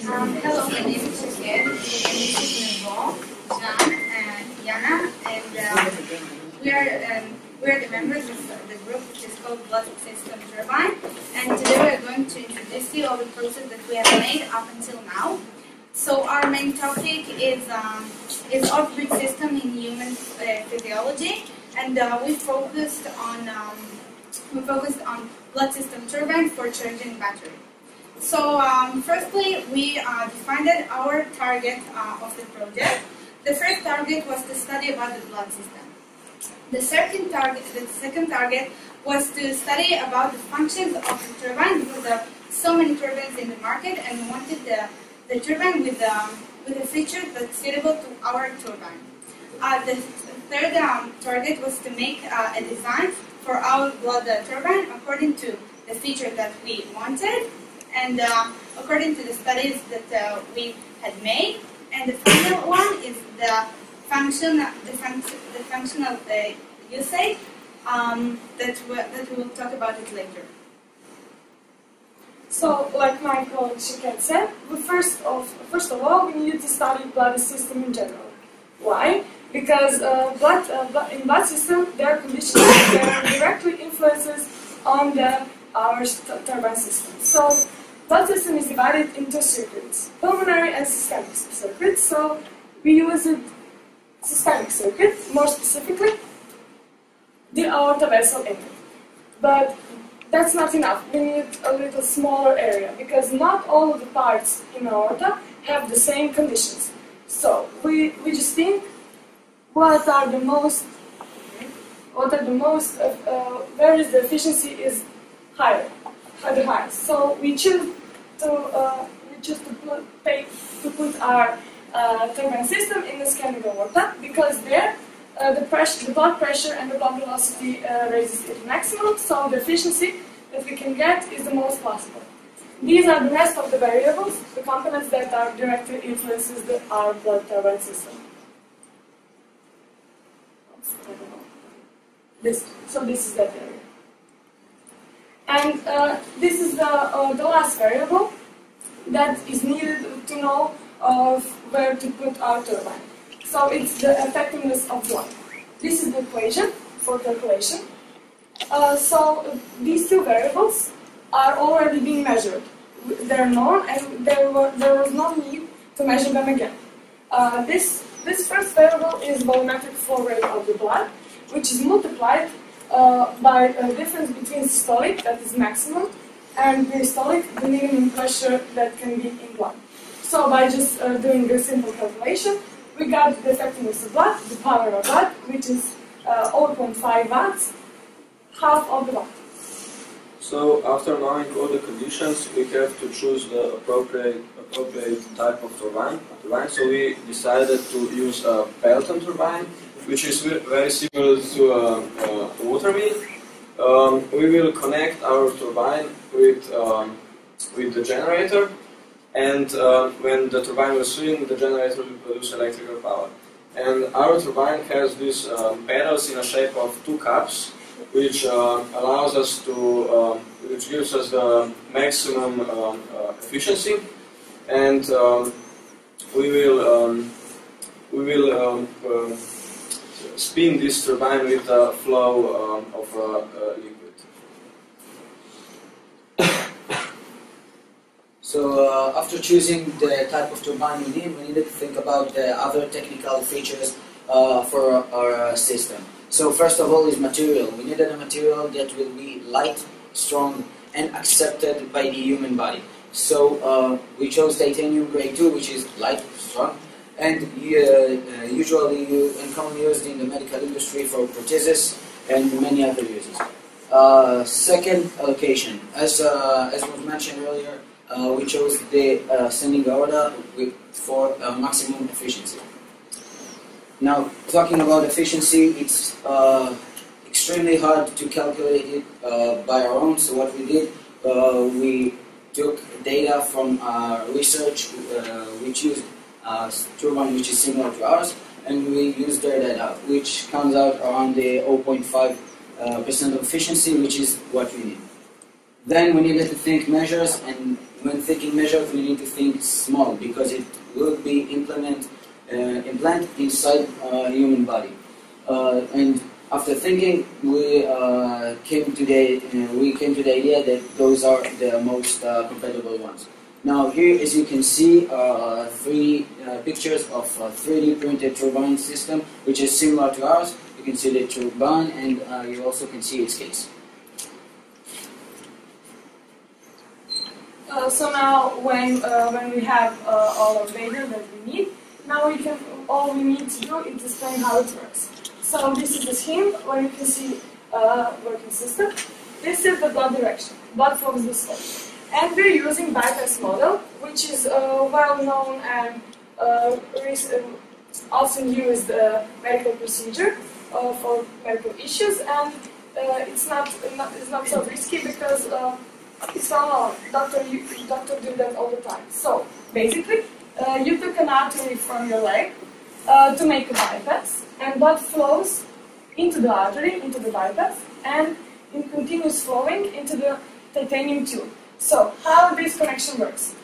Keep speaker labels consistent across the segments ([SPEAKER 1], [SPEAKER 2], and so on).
[SPEAKER 1] Um, hello, my name is Shaked, and this is Nevo, Jan, and Jana, and we are um, we are the members of the group which is called Blood System Turbine, and today we are going to introduce you all the process that we have made up until now. So our main topic is um, is off-grid system in human uh, physiology, and uh, we focused on um, we focused on blood system turbine for charging battery. So um, firstly, we uh, defined our target uh, of the project. The first target was to study about the blood system. The second target, the second target was to study about the functions of the turbine because there are so many turbines in the market, and we wanted the, the turbine with um, with a feature that's suitable to our turbine. Uh, the third um, target was to make uh, a design for our blood uh, turbine according to the feature that we wanted and uh, according to the studies that uh, we had made. And the final one is the function, the, func the functional uh, usage um, that, we, that we will talk about it later.
[SPEAKER 2] So, like my colleague Shaked said, first of, first of all, we need to study blood system in general. Why? Because uh, blood, uh, blood, in blood system, there are conditions that directly influences on the our turbine system. So, blood system is divided into circuits, pulmonary and systemic circuits. So, we use a systemic circuit, more specifically, the aorta vessel in it. But that's not enough. We need a little smaller area because not all of the parts in aorta have the same conditions. So we, we just think what are the most what are the most uh, uh, where is the efficiency is higher the highest. So we choose to uh, we choose to put pay, to put our uh, turbine system in the ascending aorta because there uh, the pressure, the blood pressure and the blood velocity uh, raises to maximum, so the efficiency that we can get is the most possible. These are the rest of the variables, the components that are directly influences the, our blood turbine system. This, so this is that area. And uh, this is the, uh, the last variable that is needed to know of where to put our turbine. So it's the effectiveness of blood. This is the equation for calculation. Uh, so these two variables are already being measured. They're known and there, were, there was no need to measure them again. Uh, this, this first variable is volumetric flow rate of the blood, which is multiplied uh, by a difference between systolic, that is maximum, and diastolic, the minimum pressure that can be in blood. So by just uh, doing a simple calculation, we got the effectiveness of blood, the power of blood, which is uh, 0.5 watts, half of the watt.
[SPEAKER 3] So after knowing all the conditions, we have to choose the appropriate appropriate type of turbine. turbine. So we decided to use a Pelton turbine, which is very similar to a, a water mill. Um, we will connect our turbine with um, with the generator and uh, when the turbine will swing, the generator will produce electrical power. And our turbine has these um, pedals in a shape of two cups, which uh, allows us to, um, which gives us the maximum um, uh, efficiency, and we will we will spin this turbine with the flow of uh, liquid.
[SPEAKER 4] So uh, after choosing the type of turbine we need, we needed to think about the other technical features uh, for our uh, system. So first of all is material. We needed a material that will be light, strong, and accepted by the human body. So uh, we chose titanium grade 2, which is light, strong, and uh, usually and commonly used in the medical industry for prosthesis and many other uses. Uh, second allocation, as as was mentioned earlier, uh, we chose the uh, ascending aorta with, for uh, maximum efficiency. Now, talking about efficiency, it's uh, extremely hard to calculate it uh, by our own. So what we did, uh, we took data from our research, which used a turbine which is similar to ours, and we use their data, which comes out around the 0.5 percent of efficiency, which is what we need. Then we needed to think measures and when thinking measures, we need to think small because it will be implement uh, implant inside uh, human body. Uh, and after thinking, we uh, came to the uh, we came to the idea that those are the most uh, compatible ones. Now here, as you can see, uh, three uh, pictures of a 3D printed turbine system, which is similar to ours. You can see the turbine, and uh, you also can see its case.
[SPEAKER 2] Uh, so now, when uh, when we have uh, all our data that we need, now we can all we need to do is explain how it works. So this is the scheme where you can see uh, working system. This is the blood direction, blood from this way, and we're using bypass model, which is a well known and uh, uh, often used uh, medical procedure uh, for medical issues, and uh, it's not, not it's not so risky because. Uh, it's well known. Doctor, you, doctor do that all the time. So basically, uh, you took an artery from your leg uh, to make a bypass, and blood flows into the artery, into the bypass, and in continuous flowing into the titanium tube. So how this connection works?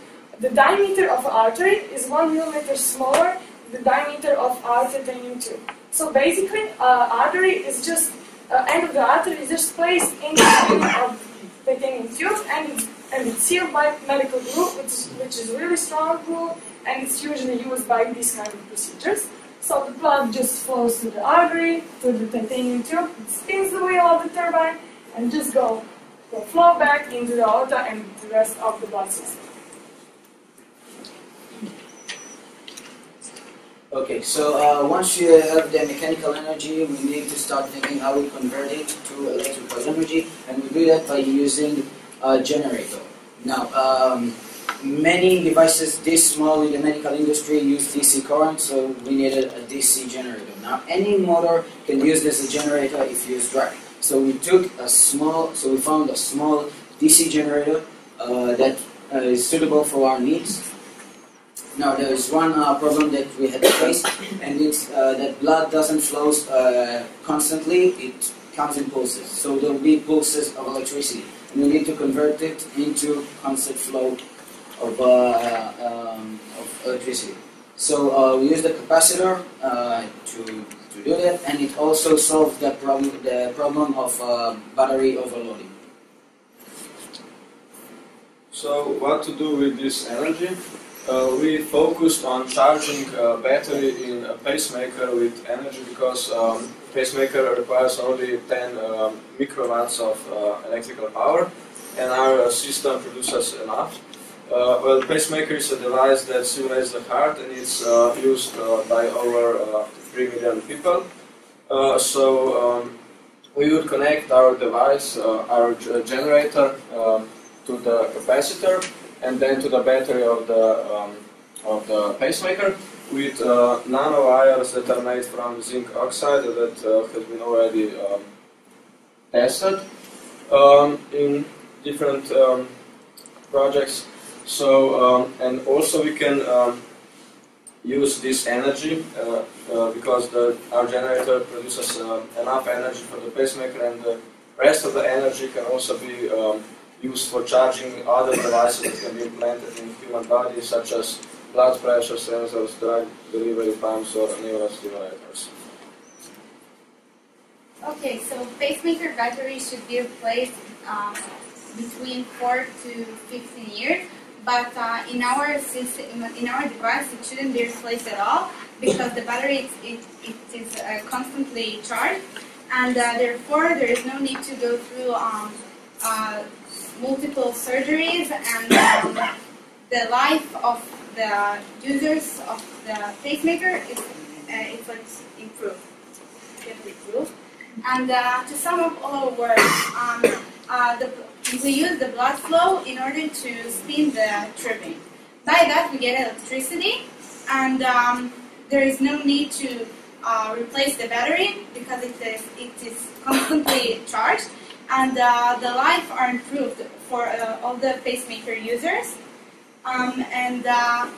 [SPEAKER 2] The diameter of artery is one millimeter smaller than the diameter of titanium tube. So basically, uh, artery is just uh, end of the artery is just placed in the of titanium tube and and it's sealed by medical glue, which is, which is really strong glue, and it's usually used by these kind of procedures. So the blood just flows to the artery, to the titanium tube, it spins the wheel of the turbine, and just go, go flow back into the aorta and the rest of the blood system.
[SPEAKER 4] Okay, so uh, once you have the mechanical energy, we need to start thinking how we convert it to electrical energy, and we do that by using a generator. Now, um, many devices this small in the medical industry use DC current, so we needed a DC generator. Now, any motor can use this as a generator if used right. So we took a small, so we found a small DC generator uh, that uh, is suitable for our needs. Now there is one uh, problem that we had to face, and it's uh, that blood doesn't flow uh, constantly; it comes in pulses. So there will be pulses of electricity, and we need to convert it into constant flow of, uh, um, of electricity. So we use the capacitor to, to do that, and it also solves the problem the problem of uh, battery overloading.
[SPEAKER 3] So what to do with this energy? Uh, we focused on charging a battery in a pacemaker with energy because um, pacemaker requires only 10 um, microwatts of uh, electrical power and our uh, system produces enough. Uh, well, pacemaker is a device that simulates the heart and it's uh, used uh, by over uh, 3 million people. Uh, so um, we would connect our device, uh, our generator, um, to the capacitor and then to the battery of the um, of the pacemaker with uh, nanowires that are made from zinc oxide that uh, has been already um, tested um, in different um, projects. So um, and also we can use this energy uh, uh, because the, our generator produces uh, enough energy for the pacemaker and the rest of the energy can also be um, used for charging other devices that can be implanted in human body, such as blood pressure sensors, drug delivery pumps, or neurostimulators.
[SPEAKER 1] Okay, so pacemaker batteries should be replaced um, between 4 to 15 years, but uh, in our system, in our device, it shouldn't be replaced at all because the battery it, it, it is uh, constantly charged, and uh, therefore there is no need to go through um, uh, multiple surgeries, and um, the life of the users of the pacemaker is uh, it's like improved, improved. And uh, to sum up all our work, um, uh, the, we use the blood flow in order to spin the turbine. By that, we get electricity, and um, there is no need to uh, replace the battery because it is, it is constantly charged, and uh, the life are improved for uh, all the pacemaker users. Um, and uh,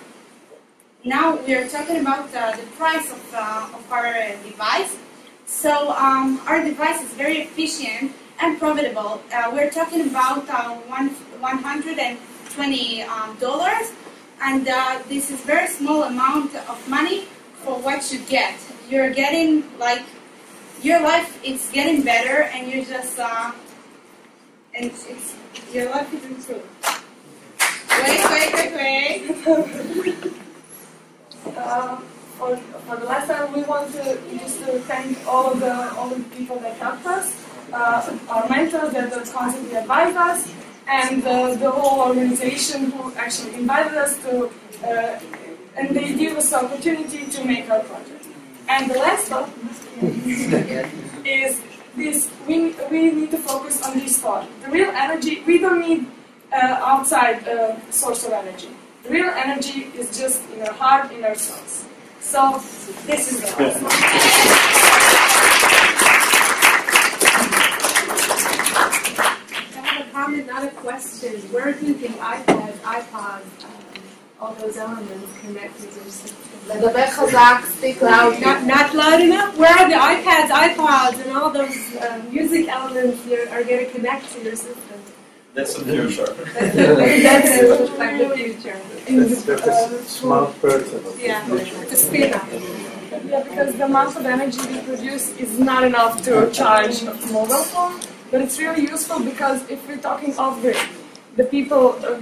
[SPEAKER 1] now we are talking about uh, the price of, of our device. So um, our device is very efficient and profitable. Uh, we're talking about uh, one, 120 um, dollars, and uh, this is very small amount of money for what you get. You're getting like your life is getting better, and you're just uh, and it's your life is improved. Wait, wait, wait, wait.
[SPEAKER 2] Uh, for, for the last time, we want to just to thank all of the all of the people that helped us, uh, our mentors that constantly advise us, and uh, the whole organization who actually invited us to, uh, and they give us the opportunity to make our project. And the last one is this: we we need to focus on this thought. The real energy. We don't need uh, outside uh, source of energy. The real energy is just in our heart, in our souls. So this is the last one.
[SPEAKER 5] comment, not a question. Where do you think iPads, iPods, um, all those elements connect to your system?
[SPEAKER 6] לדבר חזק, speak loud.
[SPEAKER 5] Not, not loud enough? Where are the iPads, iPods, and all those uh, music elements that are going to connect to your system?
[SPEAKER 3] That's the future.
[SPEAKER 5] That's, that's like the future.
[SPEAKER 2] In
[SPEAKER 7] That's
[SPEAKER 2] the,
[SPEAKER 7] a
[SPEAKER 2] uh,
[SPEAKER 7] smart person.
[SPEAKER 5] Yeah, it's a spin up.
[SPEAKER 2] Yeah, because the amount of energy we produce is not enough to charge a mobile phone, but it's really useful because if we're talking off grid, the people, uh,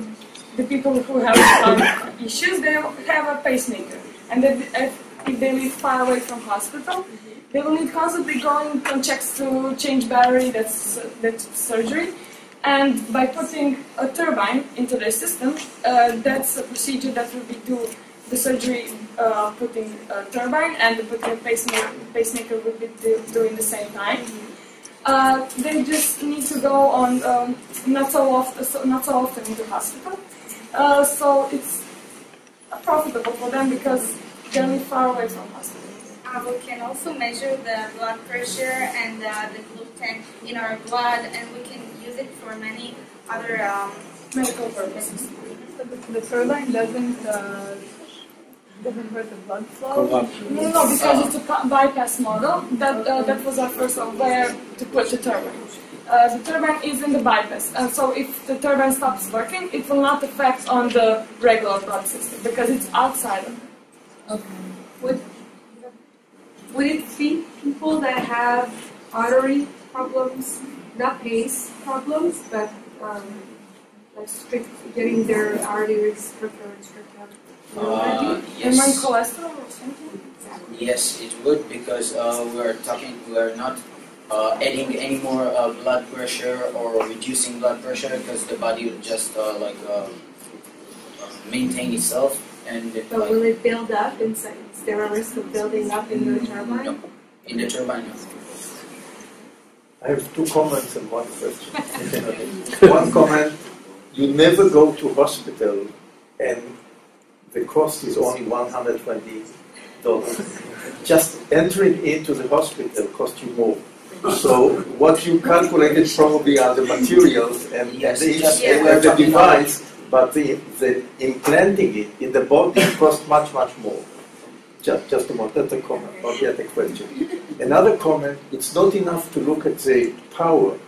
[SPEAKER 2] the people who have um, issues, they have a pacemaker, and then if, they live far away from hospital, they will need constantly going on checks to change battery. That's that's surgery. And by putting a turbine into their system, uh, that's a procedure that will be do the surgery uh, putting a turbine and putting a pacemaker, pacemaker will be do, doing the same time. Uh, they just need to go on um, not so often, so, not so often into hospital. Uh, so it's profitable for them because they're live far away from hospital.
[SPEAKER 1] Uh, we can also measure the blood pressure and uh, the gluten in our blood, and we can use it for many other. Um,
[SPEAKER 2] Medical purposes.
[SPEAKER 8] The turbine doesn't uh, doesn't hurt the blood flow.
[SPEAKER 2] No, no, because it's a bypass model. That uh, that was our first of where to put the turbine. Uh, the turbine is in the bypass, and so if the turbine stops working, it will not affect on the regular blood system because it's outside of it.
[SPEAKER 5] Would, would it fit people that have artery problems, not pace problems, but um, like strict, getting their arteries stricter and stricter?
[SPEAKER 4] Uh,
[SPEAKER 2] Am I
[SPEAKER 4] yes,
[SPEAKER 2] cholesterol or something?
[SPEAKER 4] yes, it would because uh, we are talking, we are not uh, adding any more uh, blood pressure or reducing blood pressure because the body will just uh, like uh, maintain itself and it,
[SPEAKER 5] But
[SPEAKER 4] like,
[SPEAKER 5] will it build up inside? Is there a risk of building up in the turbine?
[SPEAKER 4] no, in the turbine. No.
[SPEAKER 7] I have two comments and one question. one comment, you never go to hospital and the cost is only $120. Just entering into the hospital costs you more. So what you calculated probably are the materials and,
[SPEAKER 4] Yes,
[SPEAKER 7] and the,
[SPEAKER 4] just-
[SPEAKER 7] and
[SPEAKER 4] we're
[SPEAKER 7] the device, but the, the implanting it in the body costs much, much more. Just, just a moment, that's a comment, not yet a question. Another comment, it's not enough to look at the power,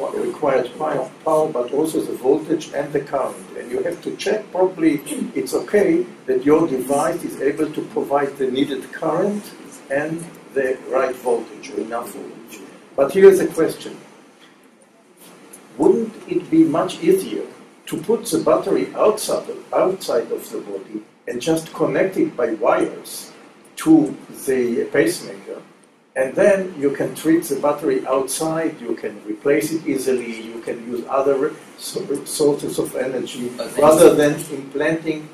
[SPEAKER 7] requ- required power, power, but also the voltage and the current. And you have to check probably it's okay that your device is able to provide the needed current and the right voltage or enough voltage. But here's a question. Wouldn't it be much easier to put the battery outside outside of the body and just connect it by wires to the pacemaker? And then you can treat the battery outside, you can replace it easily, you can use other sources of energy rather than implanting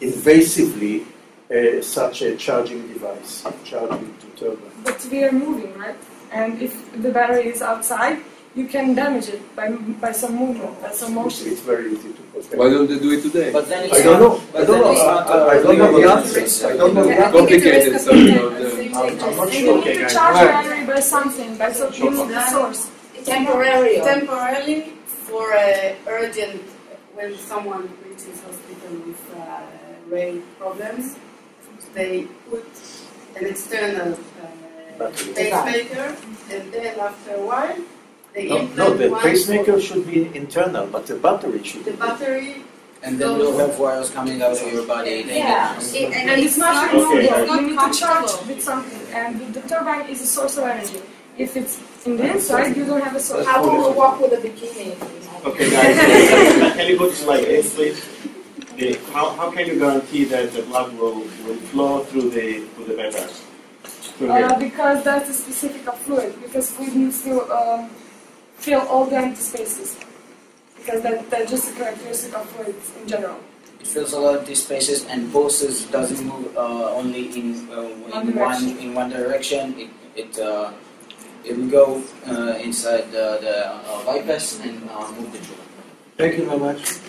[SPEAKER 7] invasively uh, such a charging device, charging to turbine.
[SPEAKER 2] But we are moving, right? And if the battery is outside, you can damage it by, by some movement, by some motion.
[SPEAKER 7] It's very easy to protect.
[SPEAKER 3] Why don't they do it today?
[SPEAKER 4] But then it's
[SPEAKER 7] I don't know. I don't know. I, I, I don't know the
[SPEAKER 4] legal.
[SPEAKER 7] answer. I don't know the answer.
[SPEAKER 5] think it's a
[SPEAKER 3] Complicated,
[SPEAKER 5] risk
[SPEAKER 3] so
[SPEAKER 5] of
[SPEAKER 3] you know,
[SPEAKER 5] potential
[SPEAKER 3] the-
[SPEAKER 7] I'm, I'm not
[SPEAKER 2] You
[SPEAKER 7] sure.
[SPEAKER 2] need to charge the battery by something, by some you need the source.
[SPEAKER 6] Temporary.
[SPEAKER 9] temporarily for uh, urgent when someone reaches hospital with uh, rail problems they put an external uh,
[SPEAKER 7] Battery.
[SPEAKER 9] pacemaker and then after a while The
[SPEAKER 7] No,
[SPEAKER 9] implant
[SPEAKER 7] no, the
[SPEAKER 9] one-
[SPEAKER 7] pacemaker should be internal, but the battery should
[SPEAKER 9] The
[SPEAKER 7] be.
[SPEAKER 9] battery.
[SPEAKER 4] And then you'll have wires coming out of your body.
[SPEAKER 9] Yeah.
[SPEAKER 1] It-
[SPEAKER 2] And it's much
[SPEAKER 8] Okay,
[SPEAKER 2] more
[SPEAKER 8] right.
[SPEAKER 2] you need to charge
[SPEAKER 1] comfortable.
[SPEAKER 2] with something, and the, the turbine is a source of energy. If it's in the inside, you don't have a source.
[SPEAKER 6] How will we walk with a bikini?
[SPEAKER 8] Okay, guys, can- can you go to slide eight, please? Okay, how, how can you guarantee that the blood will, will flow through the through the members?
[SPEAKER 2] Uh, because that's a specific fluid, because we need to um, fill all the empty spaces. Because that, that's just a characteristic of fluids in general.
[SPEAKER 4] It fills a lot of these spaces, and pulses doesn't move uh, only in, uh,
[SPEAKER 2] One
[SPEAKER 4] in one
[SPEAKER 2] direction.
[SPEAKER 4] in one direction. It it uh, it will go uh, inside the, the uh, bypass and uh, move the tube.
[SPEAKER 7] Thank you very much.